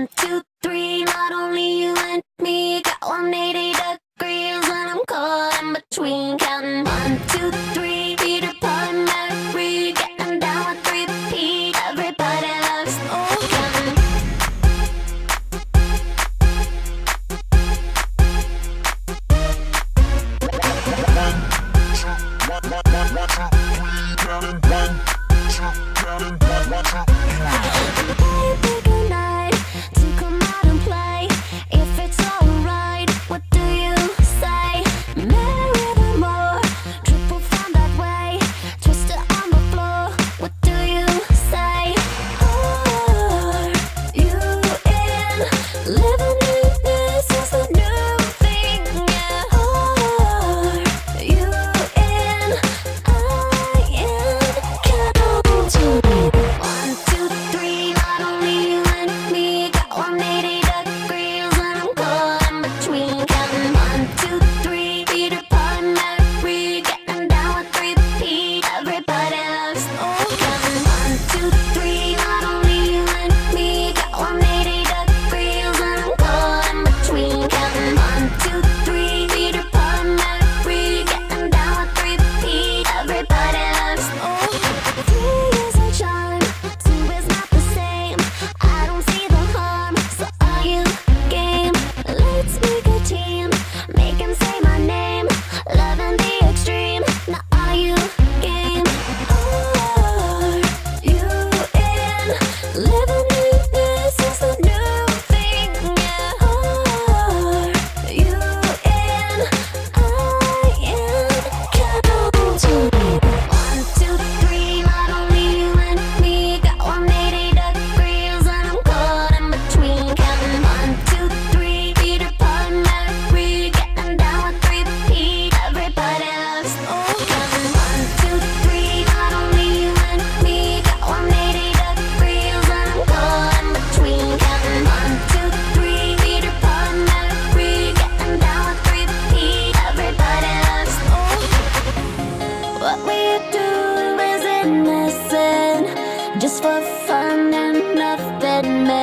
One, two, three, not only you and me. Got 180 degrees and I'm caught in between. Counting one, two, three, Peter Paul and Mary Getting down with three P, everybody loves oh, Counting one, two, one, one, two, three, counting one, two, counting one, one, two, three. just for fun and nothing.